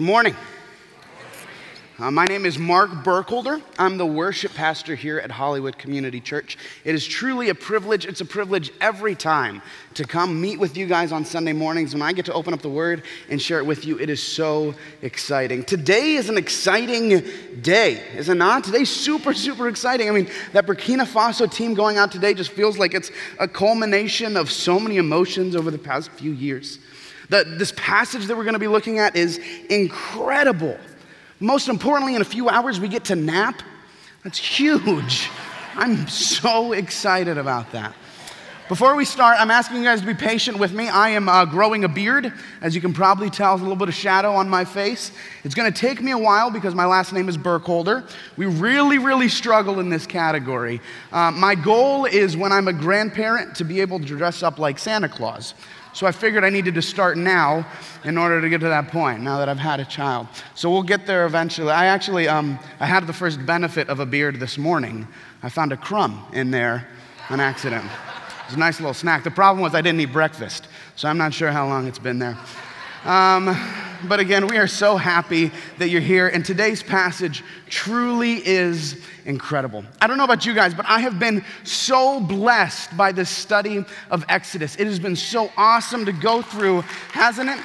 good morning. Uh, my name is Mark Burkholder. I'm the worship pastor here at Hollywood Community Church. It is truly a privilege. It's a privilege every time to come meet with you guys on Sunday mornings when I get to open up the Word and share it with you. It is so exciting. Today is an exciting day, is it not? Today's super, super exciting. I mean, that Burkina Faso team going out today just feels like it's a culmination of so many emotions over the past few years. The, this passage that we're going to be looking at is incredible. Most importantly, in a few hours, we get to nap. That's huge. I'm so excited about that. Before we start, I'm asking you guys to be patient with me. I am uh, growing a beard. As you can probably tell, a little bit of shadow on my face. It's going to take me a while because my last name is Burkholder. We really, really struggle in this category. Uh, my goal is when I'm a grandparent to be able to dress up like Santa Claus. So I figured I needed to start now in order to get to that point, now that I've had a child. So we'll get there eventually. I actually, um, I had the first benefit of a beard this morning. I found a crumb in there an accident. It was a nice little snack. The problem was I didn't eat breakfast, so I'm not sure how long it's been there. Um, but again, we are so happy that you're here. And today's passage truly is incredible. I don't know about you guys, but I have been so blessed by this study of Exodus. It has been so awesome to go through, hasn't it?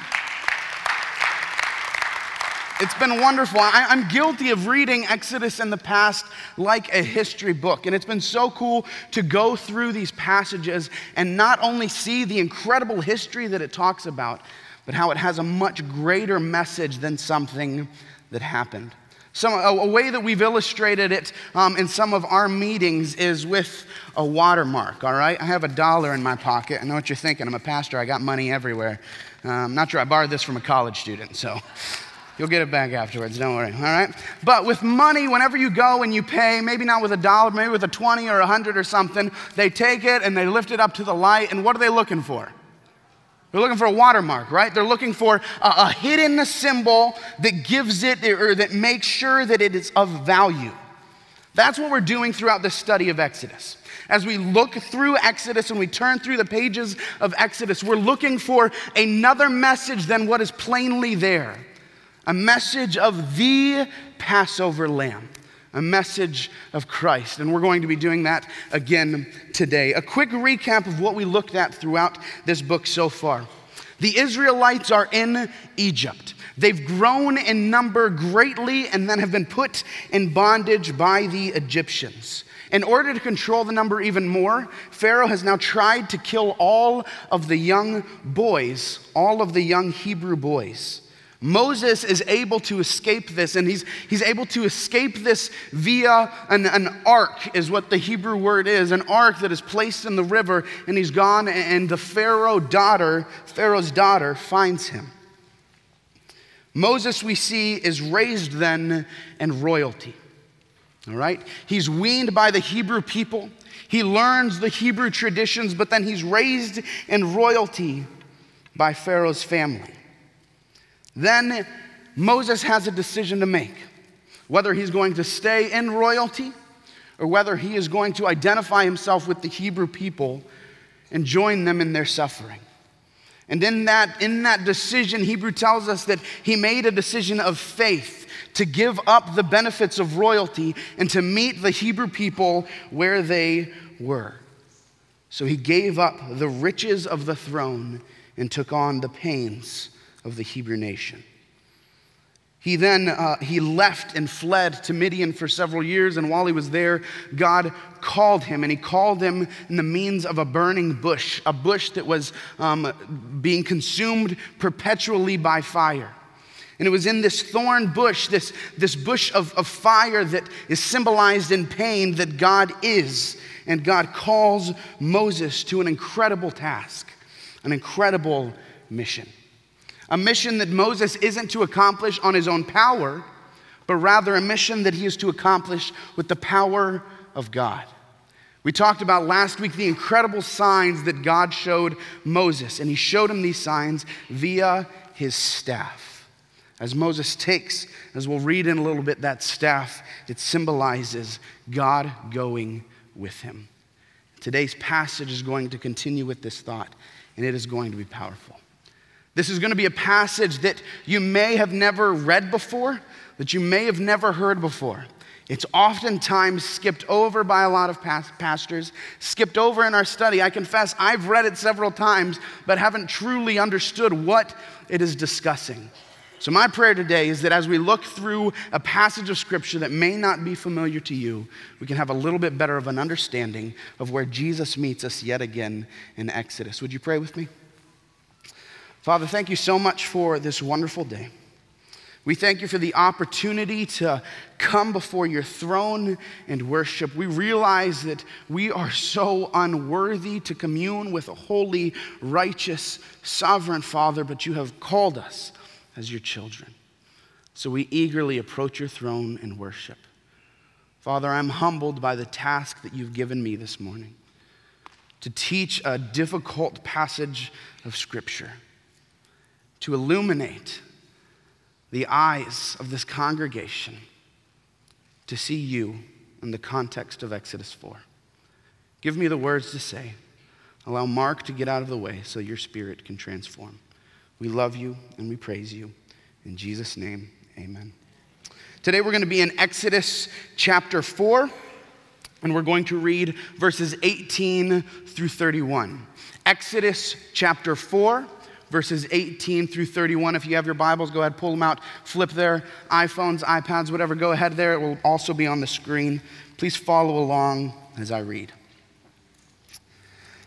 It's been wonderful. I, am guilty of reading Exodus in the past like a history book. And it's been so cool to go through these passages and not only see the incredible history that it talks about, but how it has a much greater message than something that happened. Some, a, a way that we've illustrated it um, in some of our meetings is with a watermark, all right? I have a dollar in my pocket. I know what you're thinking. I'm a pastor, I got money everywhere. I'm not sure I borrowed this from a college student, so You'll get it back afterwards, don't worry, all right? But with money, whenever you go and you pay, maybe not with a dollar, maybe with a 20 or a 100 or something, they take it and they lift it up to the light, and what are they looking for? They're looking for a watermark, right? They're looking for a, a hidden symbol that gives it or that makes sure that it is of value. That's what we're doing throughout the study of Exodus. As we look through Exodus and we turn through the pages of Exodus, we're looking for another message than what is plainly there a message of the Passover lamb a message of Christ. And we're going to be doing that again today. A quick recap of what we looked at throughout this book so far. The Israelites are in Egypt. They've grown in number greatly and then have been put in bondage by the Egyptians. In order to control the number even more, Pharaoh has now tried to kill all of the young boys, all of the young Hebrew boys. Moses is able to escape this, and he's, he's able to escape this via an, an ark, is what the Hebrew word is an ark that is placed in the river, and he's gone, and the Pharaoh daughter, Pharaoh's daughter, finds him. Moses, we see, is raised then in royalty. All right? He's weaned by the Hebrew people. He learns the Hebrew traditions, but then he's raised in royalty by Pharaoh's family. Then Moses has a decision to make whether he's going to stay in royalty or whether he is going to identify himself with the Hebrew people and join them in their suffering. And in that, in that decision, Hebrew tells us that he made a decision of faith to give up the benefits of royalty and to meet the Hebrew people where they were. So he gave up the riches of the throne and took on the pains of the Hebrew nation. He then uh, he left and fled to Midian for several years, and while he was there, God called him, and he called him in the means of a burning bush, a bush that was um, being consumed perpetually by fire. And it was in this thorn bush, this, this bush of, of fire that is symbolized in pain, that God is. And God calls Moses to an incredible task, an incredible mission a mission that Moses isn't to accomplish on his own power, but rather a mission that he is to accomplish with the power of God. We talked about last week the incredible signs that God showed Moses, and he showed him these signs via his staff. As Moses takes, as we'll read in a little bit, that staff, it symbolizes God going with him. Today's passage is going to continue with this thought, and it is going to be powerful. This is going to be a passage that you may have never read before, that you may have never heard before. It's oftentimes skipped over by a lot of pastors, skipped over in our study. I confess I've read it several times, but haven't truly understood what it is discussing. So, my prayer today is that as we look through a passage of Scripture that may not be familiar to you, we can have a little bit better of an understanding of where Jesus meets us yet again in Exodus. Would you pray with me? Father, thank you so much for this wonderful day. We thank you for the opportunity to come before your throne and worship. We realize that we are so unworthy to commune with a holy, righteous, sovereign Father, but you have called us as your children. So we eagerly approach your throne and worship. Father, I'm humbled by the task that you've given me this morning to teach a difficult passage of Scripture to illuminate the eyes of this congregation to see you in the context of Exodus 4. Give me the words to say. Allow Mark to get out of the way so your spirit can transform. We love you and we praise you. In Jesus' name, amen. Today we're going to be in Exodus chapter 4, and we're going to read verses 18 through 31. Exodus chapter 4 verses 18 through 31. If you have your Bibles, go ahead, pull them out, flip there. iPhones, iPads, whatever, go ahead there. It will also be on the screen. Please follow along as I read.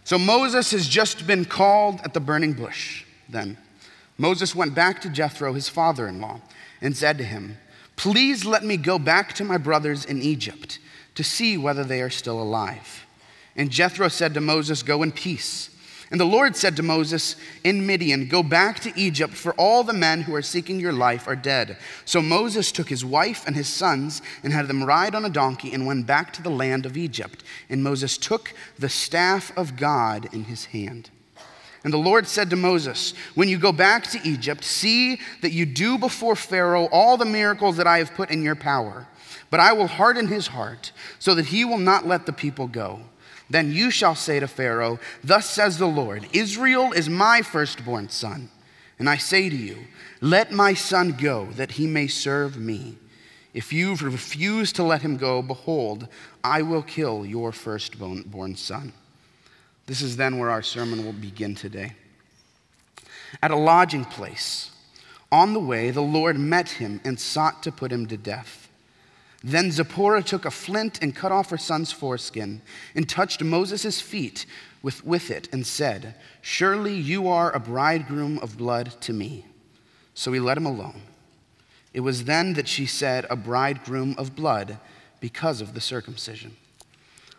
So Moses has just been called at the burning bush. Then Moses went back to Jethro, his father in law, and said to him, Please let me go back to my brothers in Egypt to see whether they are still alive. And Jethro said to Moses, Go in peace. And the Lord said to Moses in Midian, Go back to Egypt, for all the men who are seeking your life are dead. So Moses took his wife and his sons and had them ride on a donkey and went back to the land of Egypt. And Moses took the staff of God in his hand. And the Lord said to Moses, When you go back to Egypt, see that you do before Pharaoh all the miracles that I have put in your power. But I will harden his heart, so that he will not let the people go. Then you shall say to Pharaoh, Thus says the Lord, Israel is my firstborn son. And I say to you, Let my son go, that he may serve me. If you refuse to let him go, behold, I will kill your firstborn son. This is then where our sermon will begin today. At a lodging place, on the way, the Lord met him and sought to put him to death. Then Zipporah took a flint and cut off her son's foreskin and touched Moses' feet with, with it and said, Surely you are a bridegroom of blood to me. So he let him alone. It was then that she said, A bridegroom of blood, because of the circumcision.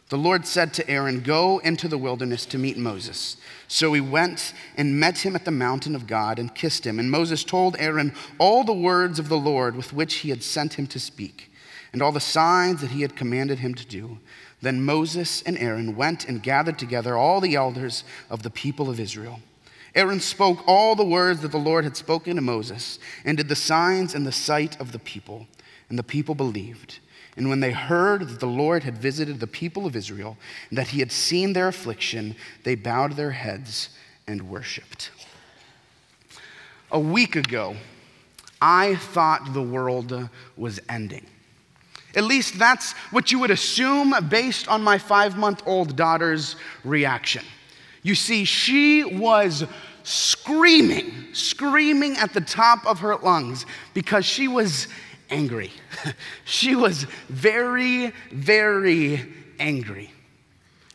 The Lord said to Aaron, Go into the wilderness to meet Moses. So he went and met him at the mountain of God and kissed him. And Moses told Aaron all the words of the Lord with which he had sent him to speak and all the signs that he had commanded him to do. Then Moses and Aaron went and gathered together all the elders of the people of Israel. Aaron spoke all the words that the Lord had spoken to Moses, and did the signs in the sight of the people. And the people believed. And when they heard that the Lord had visited the people of Israel, and that he had seen their affliction, they bowed their heads and worshiped. A week ago, I thought the world was ending. At least that's what you would assume based on my five month old daughter's reaction. You see, she was screaming, screaming at the top of her lungs because she was angry. she was very, very angry.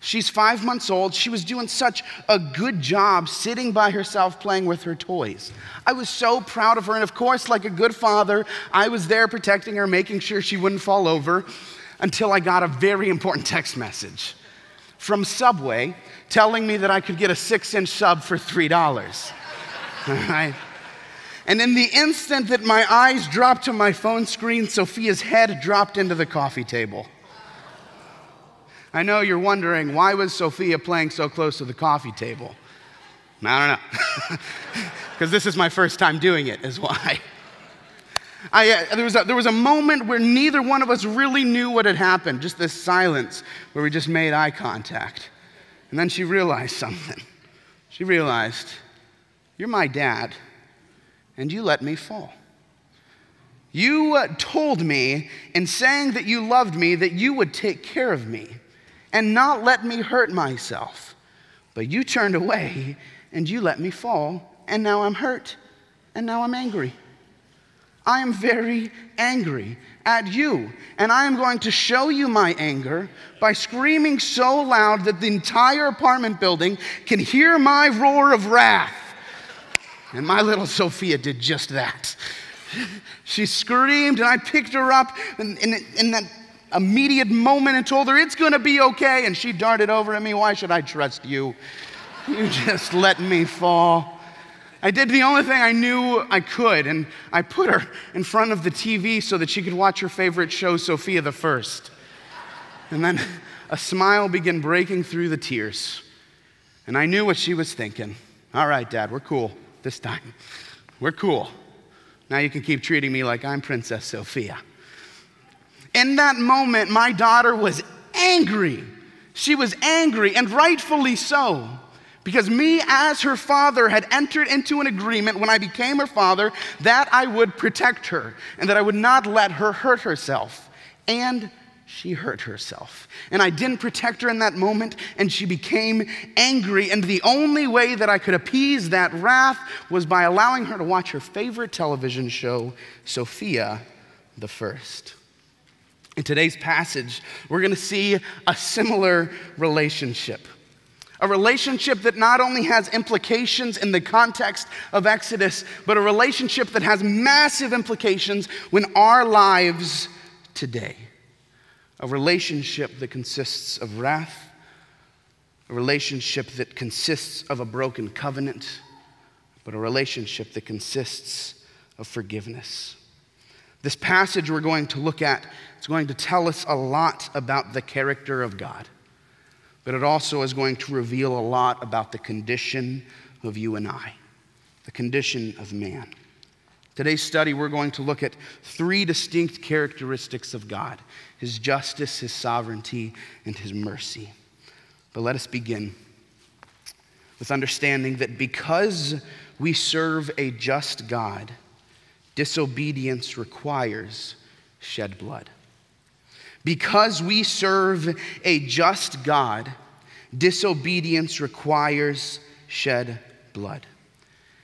She's five months old. She was doing such a good job sitting by herself playing with her toys. I was so proud of her. And of course, like a good father, I was there protecting her, making sure she wouldn't fall over until I got a very important text message from Subway telling me that I could get a six inch sub for $3. right? And in the instant that my eyes dropped to my phone screen, Sophia's head dropped into the coffee table. I know you're wondering why was Sophia playing so close to the coffee table? I don't know. Because this is my first time doing it, is why. I, uh, there, was a, there was a moment where neither one of us really knew what had happened, just this silence where we just made eye contact. And then she realized something. She realized, You're my dad, and you let me fall. You uh, told me in saying that you loved me that you would take care of me and not let me hurt myself. But you turned away and you let me fall, and now I'm hurt, and now I'm angry. I am very angry at you, and I am going to show you my anger by screaming so loud that the entire apartment building can hear my roar of wrath. And my little Sophia did just that. She screamed, and I picked her up, and in that immediate moment and told her, It's to be okay. And she darted over at me. Why should I trust you? You just let me fall. I did the only thing I knew I could, and I put her in front of the TV so that she could watch her favorite show, Sofia the First. And then a smile began breaking through the tears. And I knew what she was thinking. All right, Dad, we're cool this time. We're cool. Now you can keep treating me like I'm Princess Sophia. In that moment, my daughter was angry. She was angry, and rightfully so. Because me, as her father, had entered into an agreement when I became her father that I would protect her and that I would not let her hurt herself. And she hurt herself. And I didn't protect her in that moment, and she became angry. And the only way that I could appease that wrath was by allowing her to watch her favorite television show, Sofia the First. In today's passage, we're going to see a similar relationship. A relationship that not only has implications in the context of Exodus, but a relationship that has massive implications in our lives today. A relationship that consists of wrath, a relationship that consists of a broken covenant, but a relationship that consists of forgiveness. This passage we're going to look at is going to tell us a lot about the character of God, but it also is going to reveal a lot about the condition of you and I, the condition of man. Today's study, we're going to look at three distinct characteristics of God his justice, his sovereignty, and his mercy. But let us begin with understanding that because we serve a just God, disobedience requires shed blood. Because we serve a just God, disobedience requires shed blood.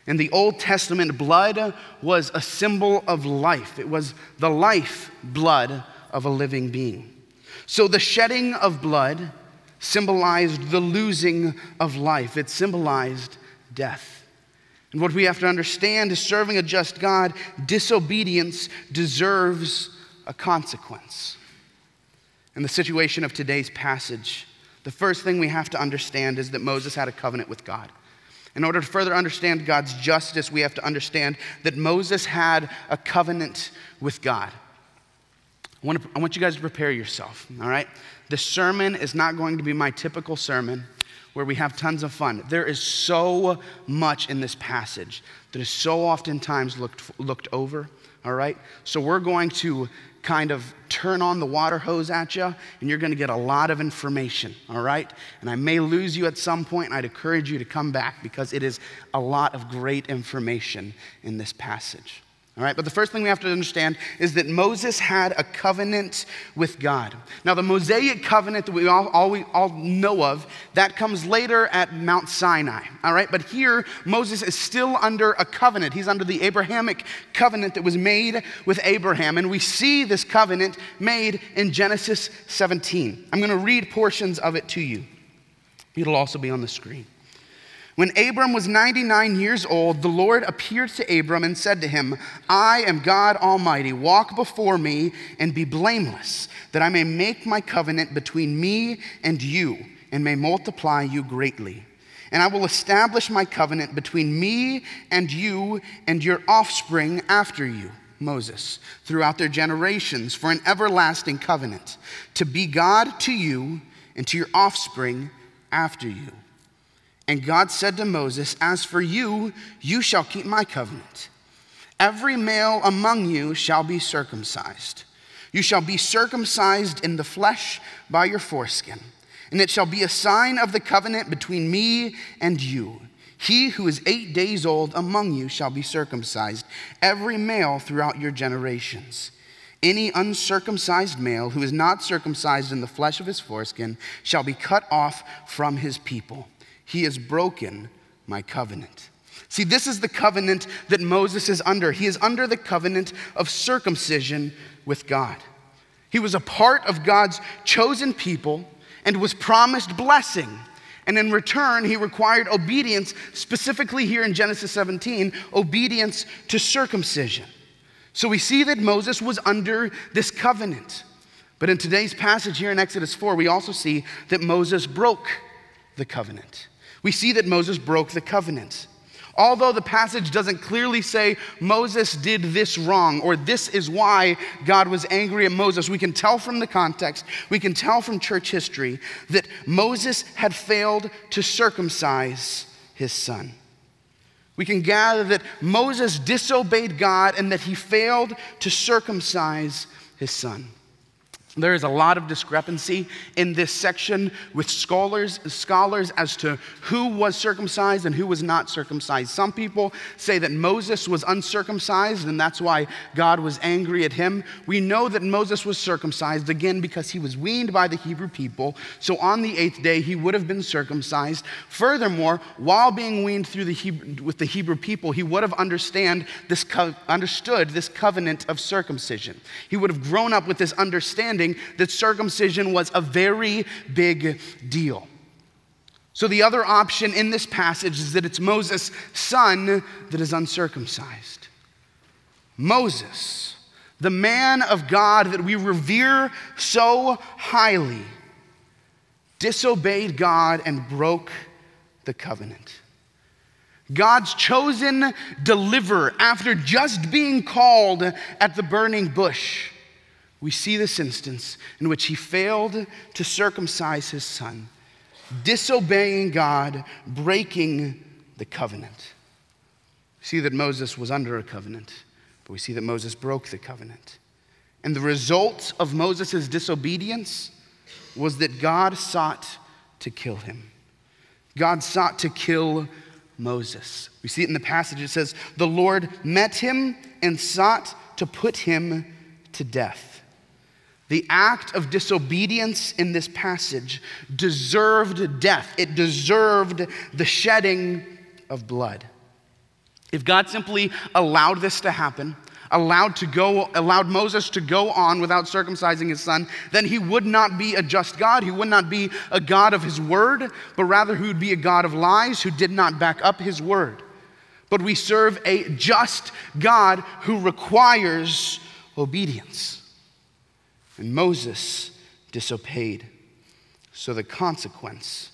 In the Old Testament, blood was a symbol of life, it was the life blood of a living being. So the shedding of blood symbolized the losing of life, it symbolized death. And what we have to understand is serving a just God, disobedience deserves a consequence. In the situation of today's passage, the first thing we have to understand is that Moses had a covenant with God. In order to further understand God's justice, we have to understand that Moses had a covenant with God. I want, to, I want you guys to prepare yourself, all right? The sermon is not going to be my typical sermon where we have tons of fun. There is so much in this passage that is so oftentimes looked, looked over, all right? So we're going to kind of turn on the water hose at you, and you're going to get a lot of information, all right? And I may lose you at some point, and I'd encourage you to come back because it is a lot of great information in this passage. All right, but the first thing we have to understand is that Moses had a covenant with God. Now, the Mosaic covenant that we all, all, we all know of, that comes later at Mount Sinai. All right, but here Moses is still under a covenant. He's under the Abrahamic covenant that was made with Abraham. And we see this covenant made in Genesis 17. I'm going to read portions of it to you, it'll also be on the screen. When Abram was 99 years old, the Lord appeared to Abram and said to him, I am God Almighty. Walk before me and be blameless, that I may make my covenant between me and you and may multiply you greatly. And I will establish my covenant between me and you and your offspring after you. Moses, throughout their generations, for an everlasting covenant, to be God to you and to your offspring after you. And God said to Moses, As for you, you shall keep my covenant. Every male among you shall be circumcised. You shall be circumcised in the flesh by your foreskin, and it shall be a sign of the covenant between me and you. He who is eight days old among you shall be circumcised, every male throughout your generations. Any uncircumcised male who is not circumcised in the flesh of his foreskin shall be cut off from his people. He has broken my covenant. See, this is the covenant that Moses is under. He is under the covenant of circumcision with God. He was a part of God's chosen people and was promised blessing. And in return, he required obedience, specifically here in Genesis 17, obedience to circumcision. So we see that Moses was under this covenant. But in today's passage here in Exodus 4, we also see that Moses broke the covenant we see that Moses broke the covenant. Although the passage doesn't clearly say Moses did this wrong or this is why God was angry at Moses, we can tell from the context, we can tell from church history that Moses had failed to circumcise his son. We can gather that Moses disobeyed God and that he failed to circumcise his son. There is a lot of discrepancy in this section with scholars, scholars as to who was circumcised and who was not circumcised. Some people say that Moses was uncircumcised and that's why God was angry at him. We know that Moses was circumcised again because he was weaned by the Hebrew people. So on the eighth day, he would have been circumcised. Furthermore, while being weaned through the Hebrew, with the Hebrew people, he would have understand this understood this covenant of circumcision. He would have grown up with this understanding understanding that circumcision was a very big deal. So, the other option in this passage is that it's Moses' son that is uncircumcised. Moses, the man of God that we revere so highly, disobeyed God and broke the covenant. God's chosen deliverer, after just being called at the burning bush, we see this instance in which he failed to circumcise his son, disobeying God, breaking the covenant. We see that Moses was under a covenant, but we see that Moses broke the covenant. And the result of Moses' disobedience was that God sought to kill him. God sought to kill Moses. We see it in the passage. It says, The Lord met him and sought to put him to death. The act of disobedience in this passage deserved death, it deserved the shedding of blood. If God simply allowed this to happen, allowed to go allowed Moses to go on without circumcising his son, then he would not be a just God. He would not be a God of his word, but rather he would be a God of lies who did not back up his word. But we serve a just God who requires obedience. And Moses disobeyed. So the consequence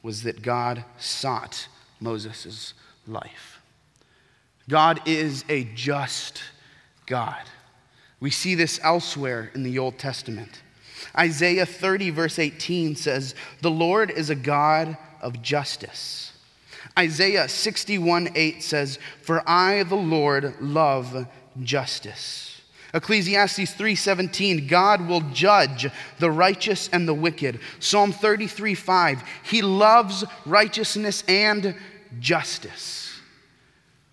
was that God sought Moses' life. God is a just God. We see this elsewhere in the Old Testament. Isaiah 30, verse 18 says, The Lord is a God of justice. Isaiah 61, 8 says, For I, the Lord, love justice. Ecclesiastes 3:17 God will judge the righteous and the wicked. Psalm 33:5 He loves righteousness and justice.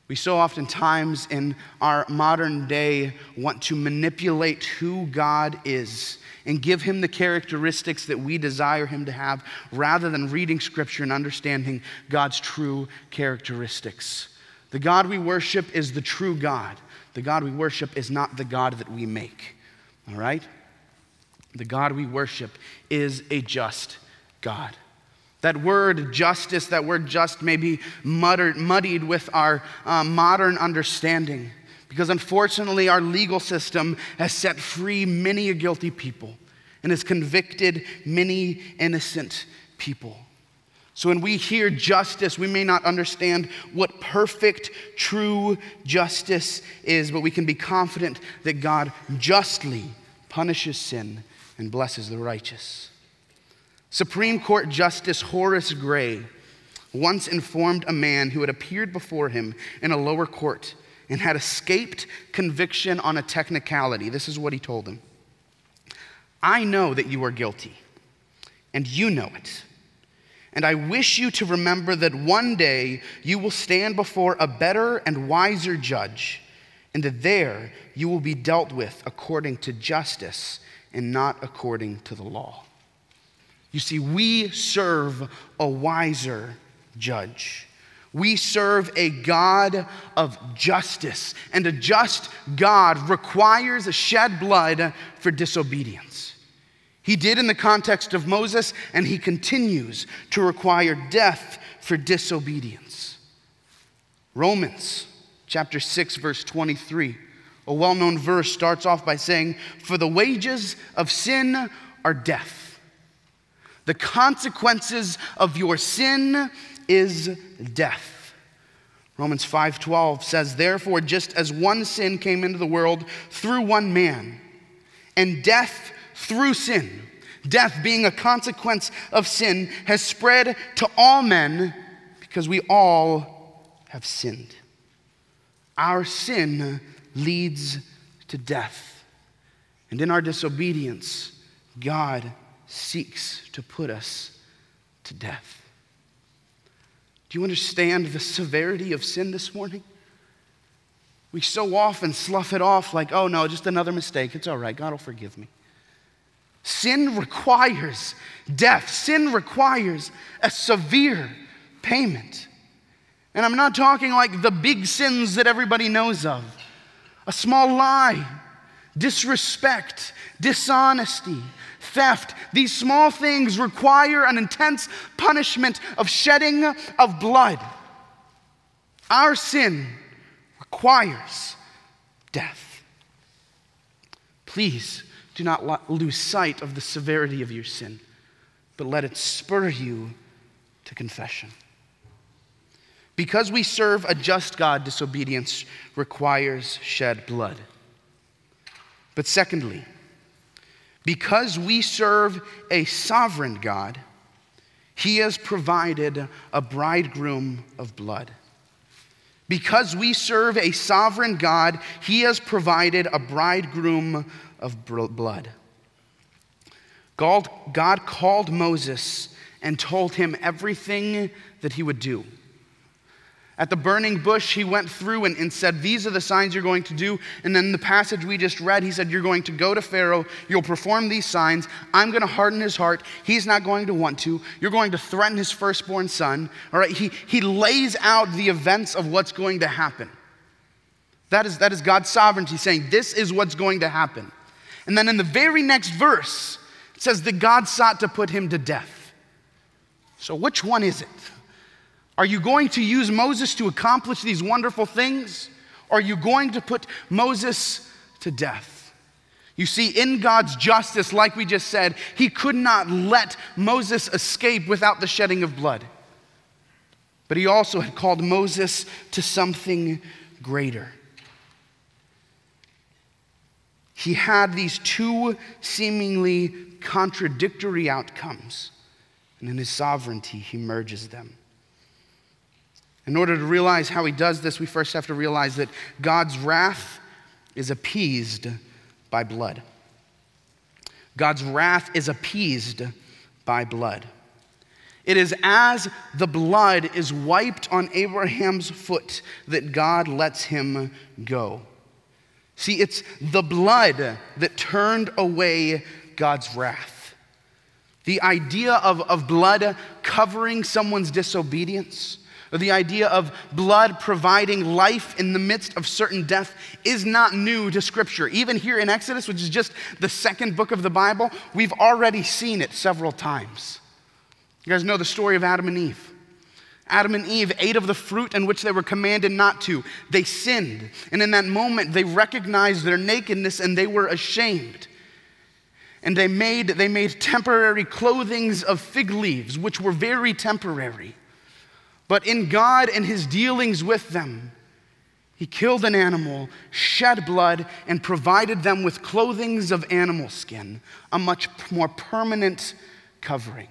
We so oftentimes in our modern day want to manipulate who God is and give him the characteristics that we desire him to have rather than reading scripture and understanding God's true characteristics. The God we worship is the true God. The God we worship is not the God that we make. All right? The God we worship is a just God. That word justice, that word just, may be muttered, muddied with our uh, modern understanding because unfortunately, our legal system has set free many a guilty people and has convicted many innocent people. So when we hear justice, we may not understand what perfect, true justice is, but we can be confident that God justly punishes sin and blesses the righteous. Supreme Court Justice Horace Gray once informed a man who had appeared before him in a lower court and had escaped conviction on a technicality. This is what he told him I know that you are guilty, and you know it. And I wish you to remember that one day you will stand before a better and wiser judge, and that there you will be dealt with according to justice and not according to the law. You see, we serve a wiser judge. We serve a God of justice, and a just God requires a shed blood for disobedience. He did in the context of Moses, and he continues to require death for disobedience. Romans chapter 6, verse 23, a well known verse, starts off by saying, For the wages of sin are death the consequences of your sin is death. Romans 5:12 says, "Therefore just as one sin came into the world through one man, and death through sin, death being a consequence of sin has spread to all men because we all have sinned." Our sin leads to death. And in our disobedience, God seeks to put us to death. Do you understand the severity of sin this morning? We so often slough it off like, oh no, just another mistake. It's all right. God will forgive me. Sin requires death, sin requires a severe payment. And I'm not talking like the big sins that everybody knows of a small lie, disrespect, dishonesty, theft. These small things require an intense punishment of shedding of blood. Our sin requires death. Please do not lose sight of the severity of your sin, but let it spur you to confession. Because we serve a just God, disobedience requires shed blood. But secondly, because we serve a sovereign God, he has provided a bridegroom of blood. Because we serve a sovereign God, he has provided a bridegroom of blood. God called Moses and told him everything that he would do. At the burning bush, he went through and, and, said, These are the signs you're going to do. And then the passage we just read, he said, You're going to go to Pharaoh, you'll perform these signs. I'm going to harden his heart. He's not going to want to. You're going to threaten his firstborn son. All right, he, he lays out the events of what's going to happen. That is, that is God's sovereignty saying, This is what's going to happen. And then in the very next verse, it says that God sought to put him to death. So which one is it? Are you going to use Moses to accomplish these wonderful things? Or are you going to put Moses to death? You see, in God's justice, like we just said, he could not let Moses escape without the shedding of blood. But he also had called Moses to something greater. He had these two seemingly contradictory outcomes, and in his sovereignty, he merges them. In order to realize how he does this, we first have to realize that God's wrath is appeased by blood. God's wrath is appeased by blood. It is as the blood is wiped on Abraham's foot that God lets him go. See, it's the blood that turned away God's wrath. The idea of, of blood covering someone's disobedience, or the idea of blood providing life in the midst of certain death, is not new to Scripture. Even here in Exodus, which is just the second book of the Bible, we've already seen it several times. You guys know the story of Adam and Eve. Adam and Eve ate of the fruit in which they were commanded not to. They sinned. And in that moment, they recognized their nakedness and they were ashamed. And they made, they made temporary clothings of fig leaves, which were very temporary. But in God and his dealings with them, he killed an animal, shed blood, and provided them with clothings of animal skin, a much more permanent covering.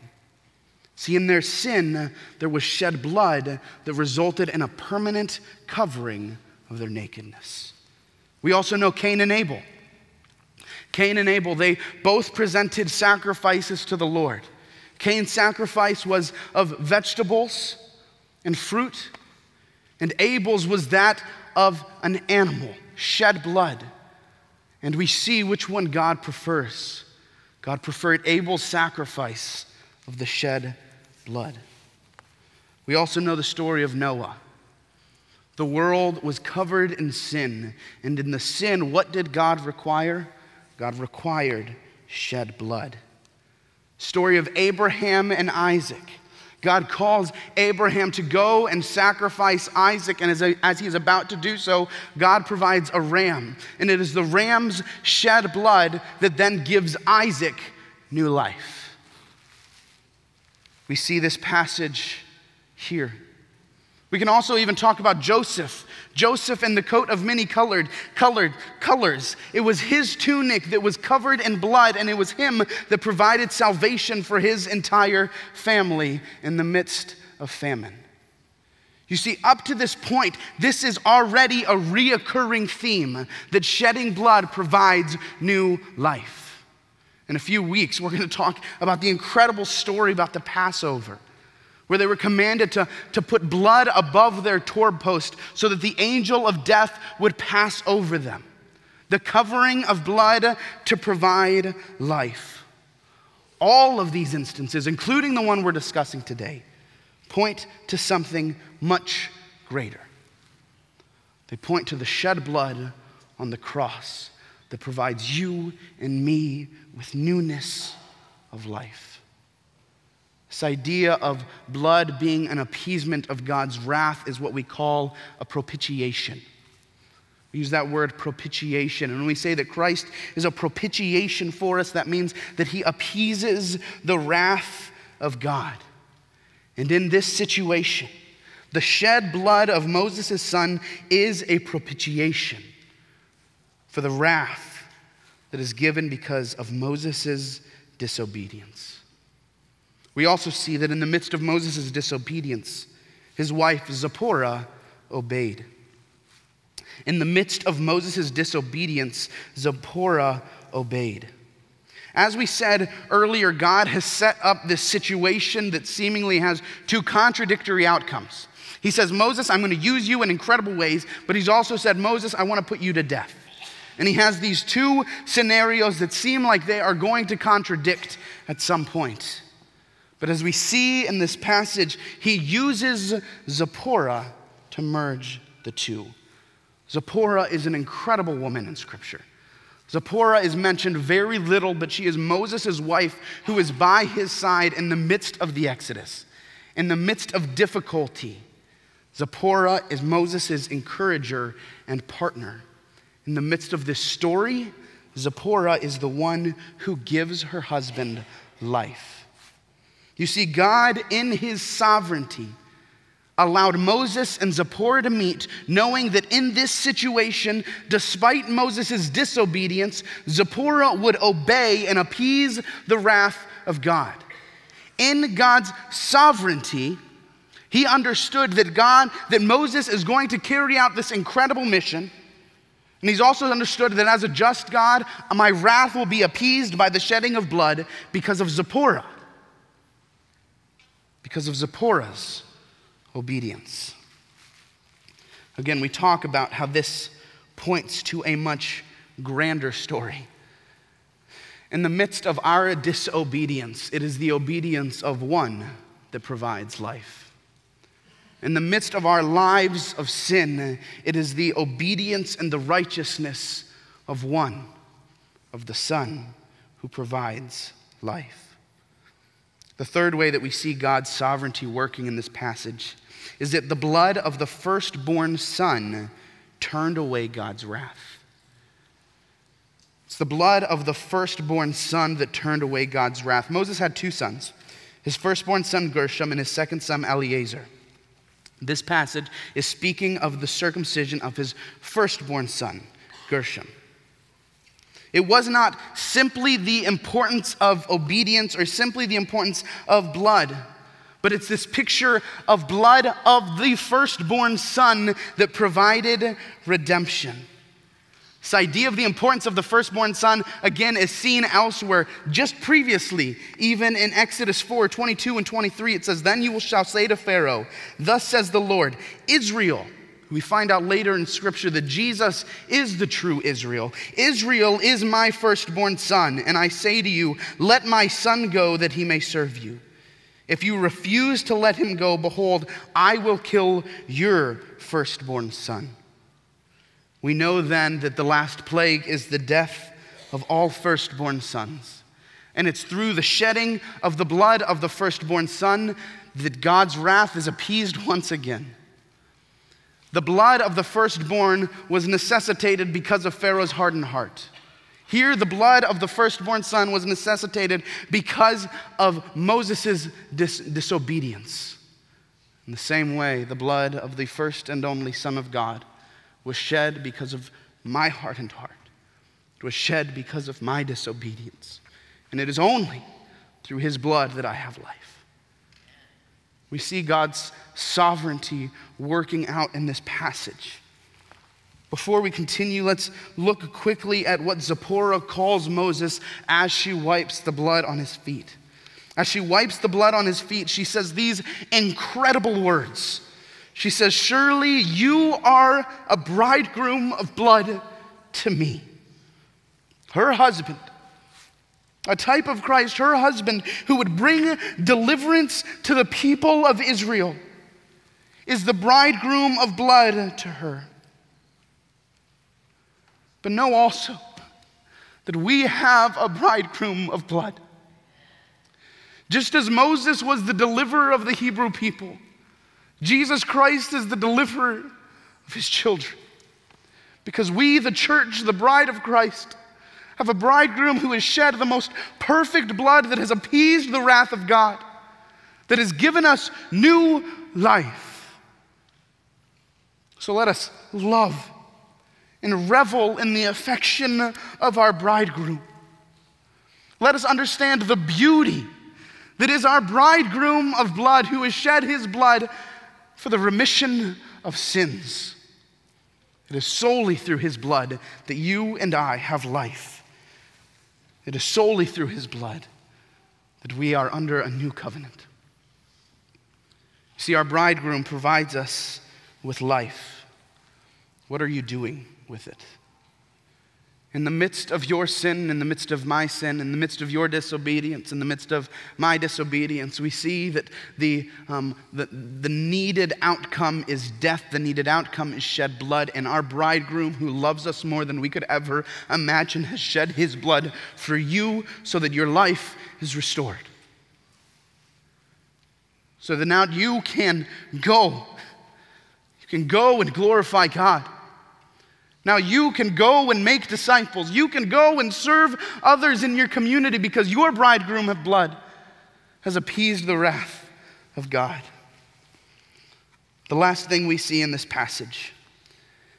See, in their sin, there was shed blood that resulted in a permanent covering of their nakedness. We also know Cain and Abel. Cain and Abel, they both presented sacrifices to the Lord. Cain's sacrifice was of vegetables and fruit, and Abel's was that of an animal, shed blood. And we see which one God prefers. God preferred Abel's sacrifice of the shed blood. We also know the story of Noah. The world was covered in sin, and in the sin, what did God require? God required shed blood. Story of Abraham and Isaac. God calls Abraham to go and sacrifice Isaac, and as, as he is about to do so, God provides a ram. And it is the ram's shed blood that then gives Isaac new life. We see this passage here. We can also even talk about Joseph. Joseph in the coat of many colored, colored colors. It was his tunic that was covered in blood, and it was him that provided salvation for his entire family in the midst of famine. You see, up to this point, this is already a reoccurring theme that shedding blood provides new life. In a few weeks, we're going to talk about the incredible story about the Passover, where they were commanded to, to put blood above their door post so that the angel of death would pass over them. The covering of blood to provide life. All of these instances, including the one we're discussing today, point to something much greater. They point to the shed blood on the cross that provides you and me with newness of life. This idea of blood being an appeasement of God's wrath is what we call a propitiation. We use that word propitiation. And when we say that Christ is a propitiation for us, that means that he appeases the wrath of God. And in this situation, the shed blood of Moses' son is a propitiation for the wrath that is given because of Moses' disobedience. We also see that in the midst of Moses' disobedience, his wife Zipporah obeyed. In the midst of Moses' disobedience, Zipporah obeyed. As we said earlier, God has set up this situation that seemingly has two contradictory outcomes. He says, Moses, I'm going to use you in incredible ways, but he's also said, Moses, I want to put you to death. And he has these two scenarios that seem like they are going to contradict at some point. But as we see in this passage, he uses Zipporah to merge the two. Zipporah is an incredible woman in Scripture. Zipporah is mentioned very little, but she is Moses' wife who is by his side in the midst of the Exodus, in the midst of difficulty. Zipporah is Moses' encourager and partner. In the midst of this story, Zipporah is the one who gives her husband life. You see, God, in his sovereignty, allowed Moses and Zipporah to meet, knowing that in this situation, despite Moses' disobedience, Zipporah would obey and appease the wrath of God. In God's sovereignty, he understood that God, that Moses is going to carry out this incredible mission and he's also understood that as a just God, my wrath will be appeased by the shedding of blood because of Zipporah. because of Zipporah's obedience. Again, we talk about how this points to a much grander story. In the midst of our disobedience, it is the obedience of one that provides life. In the midst of our lives of sin, it is the obedience and the righteousness of one, of the Son, who provides life. The third way that we see God's sovereignty working in this passage is that the blood of the firstborn son turned away God's wrath. It's the blood of the firstborn son that turned away God's wrath. Moses had two sons his firstborn son Gershom and his second son Eliezer. This passage is speaking of the circumcision of his firstborn son, Gershom. It was not simply the importance of obedience or simply the importance of blood, but it's this picture of blood of the firstborn son that provided redemption. This idea of the importance of the firstborn son, again, is seen elsewhere. Just previously, even in Exodus 4 22 and 23, it says, Then you shall say to Pharaoh, Thus says the Lord, Israel we find out later in Scripture that Jesus is the true Israel. Israel is my firstborn son, and I say to you, Let my son go that he may serve you. If you refuse to let him go, behold, I will kill your firstborn son. We know then that the last plague is the death of all firstborn sons. And it's through the shedding of the blood of the firstborn son that God's wrath is appeased once again. The blood of the firstborn was necessitated because of Pharaoh's hardened heart. Here, the blood of the firstborn son was necessitated because of Moses' dis- disobedience. In the same way, the blood of the first and only Son of God was shed because of my hardened heart. It was shed because of my disobedience. And it is only through his blood that I have life. We see God's sovereignty working out in this passage. Before we continue, let's look quickly at what Zipporah calls Moses as she wipes the blood on his feet. As she wipes the blood on his feet, she says these incredible words. She says, Surely you are a bridegroom of blood to me. Her husband a type of Christ, her husband, who would bring deliverance to the people of Israel, is the bridegroom of blood to her. But know also that we have a bridegroom of blood. Just as Moses was the deliverer of the Hebrew people, Jesus Christ is the deliverer of his children. Because we, the church, the bride of Christ, have a bridegroom who has shed the most perfect blood that has appeased the wrath of God, that has given us new life. So let us love and revel in the affection of our bridegroom. Let us understand the beauty that is our bridegroom of blood who has shed his blood for the remission of sins. It is solely through his blood that you and I have life. It is solely through his blood that we are under a new covenant. See, our bridegroom provides us with life. What are you doing with it? In the midst of your sin, in the midst of my sin, in the midst of your disobedience, in the midst of my disobedience, we see that the, um, the, the needed outcome is death. The needed outcome is shed blood. And our bridegroom, who loves us more than we could ever imagine, has shed his blood for you so that your life is restored. So that now you can go. You can go and glorify God. Now you can go and make disciples. You can go and serve others in your community because your bridegroom of blood has appeased the wrath of God. The last thing we see in this passage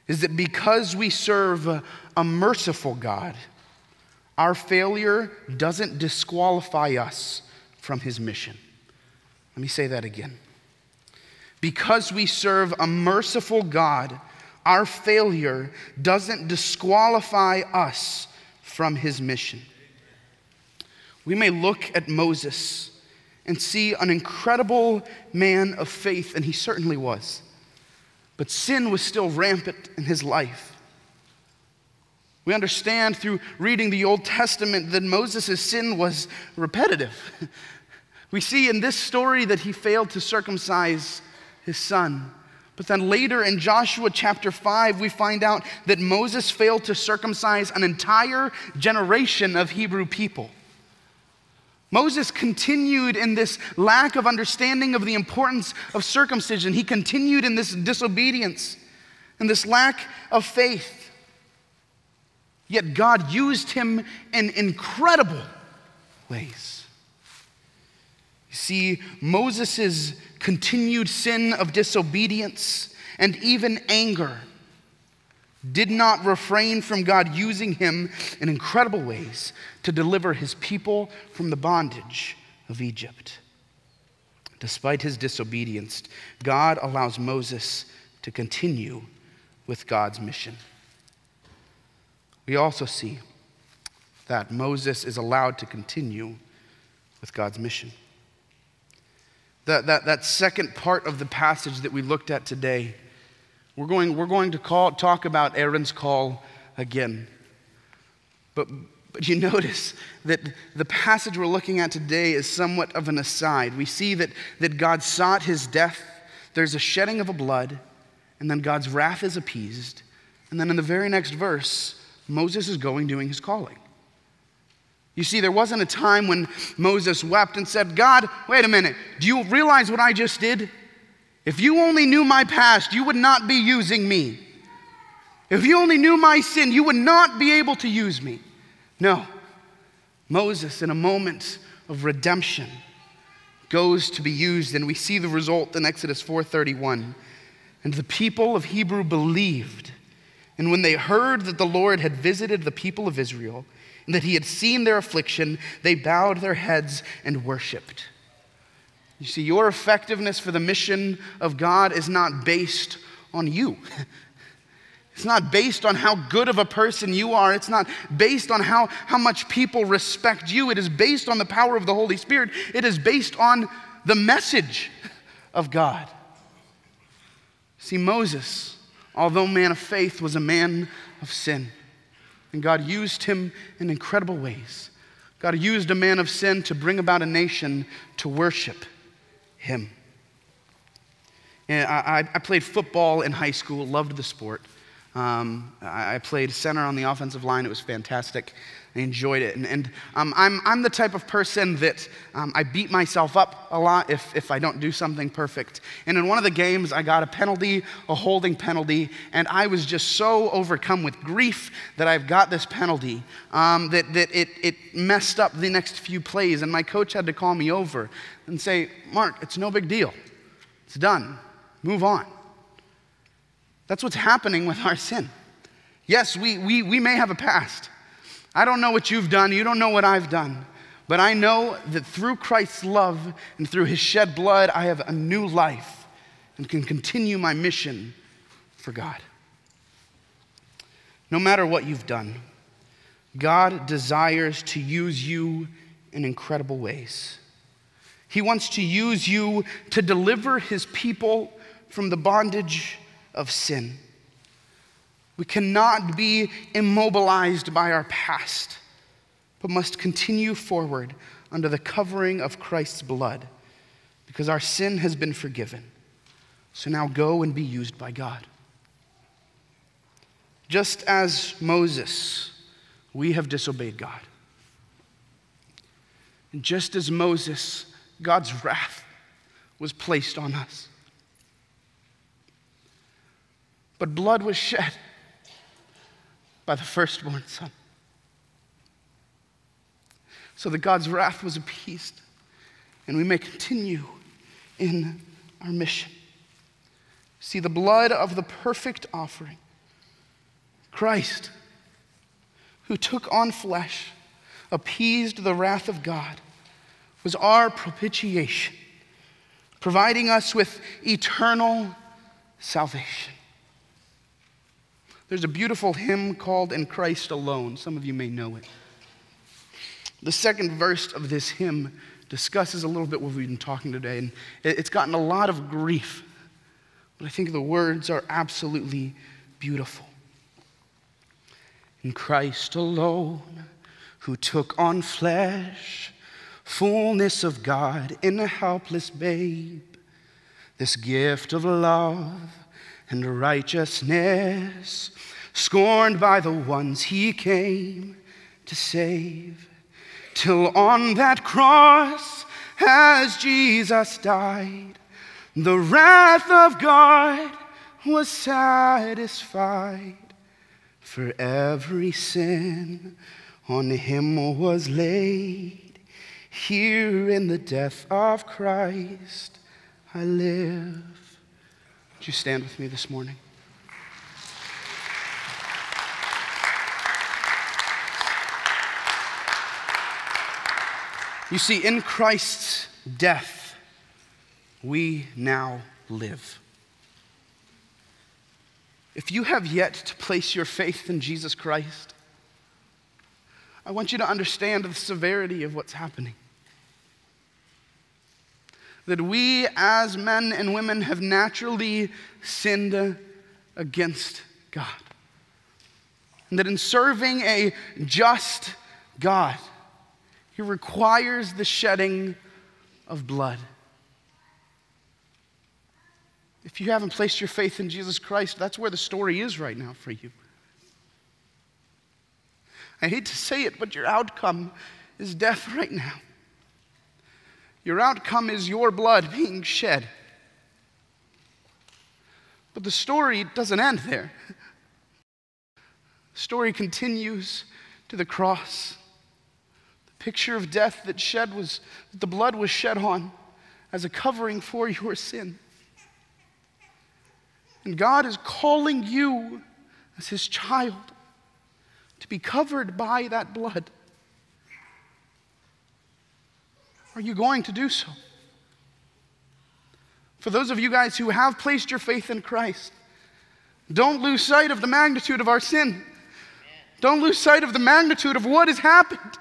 is that because we serve a, merciful God, our failure doesn't disqualify us from his mission. Let me say that again. Because we serve a merciful God, our failure doesn't disqualify us from his mission. We may look at Moses and see an incredible man of faith, and he certainly was. But sin was still rampant in his life. We understand through reading the Old Testament that Moses' sin was repetitive. We see in this story that he failed to circumcise his son. But then later in Joshua chapter 5, we find out that Moses failed to circumcise an entire generation of Hebrew people. Moses continued in this lack of understanding of the importance of circumcision. He continued in this disobedience and this lack of faith. Yet God used him in incredible ways. You see, Moses' continued sin of disobedience and even anger did not refrain from God using him in incredible ways to deliver his people from the bondage of Egypt. Despite his disobedience, God allows Moses to continue with God's mission. We also see that Moses is allowed to continue with God's mission. That, that, that second part of the passage that we looked at today, we're going, we're going to call, talk about Aaron's call again. But, but you notice that the passage we're looking at today is somewhat of an aside. We see that, that God sought his death, there's a shedding of a blood, and then God's wrath is appeased. And then in the very next verse, Moses is going doing his calling. You see, there wasn't a time when Moses wept and said, God, wait a minute, do you realize what I just did? If you only knew my past, you would not be using me. If you only knew my sin, you would not be able to use me. No. Moses, in a moment of redemption, goes to be used, and we see the result in Exodus 4:31. And the people of Hebrew believed. And when they heard that the Lord had visited the people of Israel, and that he had seen their affliction, they bowed their heads and worshiped. You see, your effectiveness for the mission of God is not based on you. It's not based on how good of a person you are. It's not based on how, how much people respect you. It is based on the power of the Holy Spirit. It is based on the message of God. See, Moses, although man of faith, was a man of sin. And God used him in incredible ways. God used a man of sin to bring about a nation to worship him. And I, I played football in high school, loved the sport. Um, I played center on the offensive line. It was fantastic. I enjoyed it. And, and um, I'm, I'm the type of person that um, I beat myself up a lot if, if I don't do something perfect. And in one of the games, I got a penalty, a holding penalty, and I was just so overcome with grief that I've got this penalty um, that, that it, it messed up the next few plays. And my coach had to call me over and say, Mark, it's no big deal. It's done. Move on. That's what's happening with our sin. Yes, we, we, we may have a past. I don't know what you've done, you don't know what I've done. But I know that through Christ's love and through his shed blood, I have a new life and can continue my mission for God. No matter what you've done, God desires to use you in incredible ways. He wants to use you to deliver his people from the bondage of sin. We cannot be immobilized by our past, but must continue forward under the covering of Christ's blood because our sin has been forgiven. So now go and be used by God. Just as Moses, we have disobeyed God. And just as Moses, God's wrath was placed on us. But blood was shed by the firstborn son. So that God's wrath was appeased and we may continue in our mission. See, the blood of the perfect offering, Christ, who took on flesh, appeased the wrath of God, was our propitiation, providing us with eternal salvation. There's a beautiful hymn called In Christ Alone. Some of you may know it. The second verse of this hymn discusses a little bit what we've been talking today, and it's gotten a lot of grief. But I think the words are absolutely beautiful. In Christ alone, who took on flesh, fullness of God in a helpless babe, this gift of love and righteousness, scorned by the ones he came to save. Till on that cross, as Jesus died, the wrath of God was satisfied. For every sin on him was laid. Here in the death of Christ, I live. Would you stand with me this morning? You see, in Christ's death, we now live. If you have yet to place your faith in Jesus Christ, I want you to understand the severity of what's happening. That we, as men and women, have naturally sinned against God. And that in serving a just God, he requires the shedding of blood. If you haven't placed your faith in Jesus Christ, that's where the story is right now for you. I hate to say it, but your outcome is death right now. Your outcome is your blood being shed. But the story doesn't end there. The story continues to the cross The picture of death that shed was that the blood was shed on as a covering for your sin. And God is calling you as his child to be covered by that blood. Are you going to do so? For those of you guys who have placed your faith in Christ, don't lose sight of the magnitude of our sin. Don't lose sight of the magnitude of what has happened.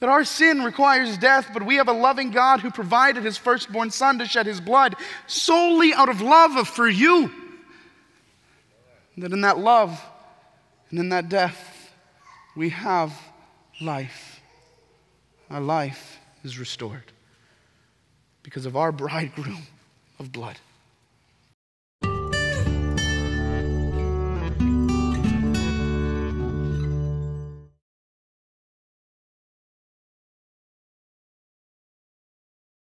That our sin requires death, but we have a loving God who provided his firstborn son to shed his blood solely out of love for you. That in that love and in that death, we have life. A life is restored because of our bridegroom of blood.